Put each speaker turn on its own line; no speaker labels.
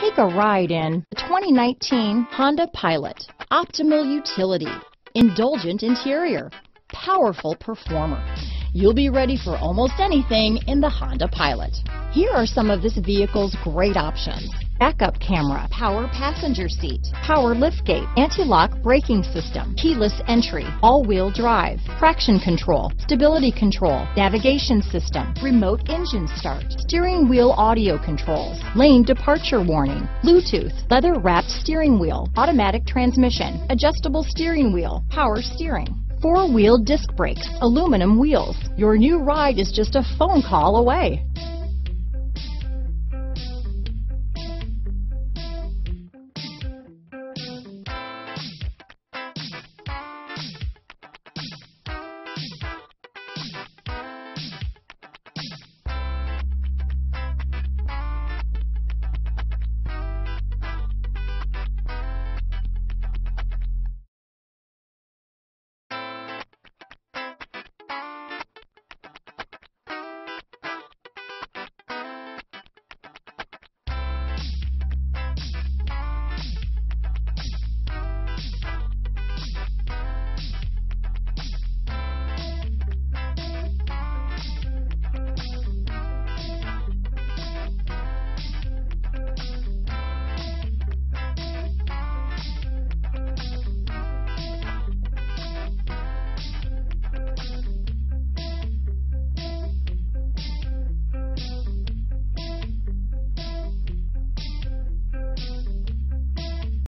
Take a ride in the 2019 Honda Pilot. Optimal utility, indulgent interior, powerful performer. You'll be ready for almost anything in the Honda Pilot. Here are some of this vehicle's great options. Backup camera, power passenger seat, power liftgate, anti-lock braking system, keyless entry, all-wheel drive, traction control, stability control, navigation system, remote engine start, steering wheel audio controls, lane departure warning, Bluetooth, leather wrapped steering wheel, automatic transmission, adjustable steering wheel, power steering, four-wheel disc brakes, aluminum wheels. Your new ride is just a phone call away.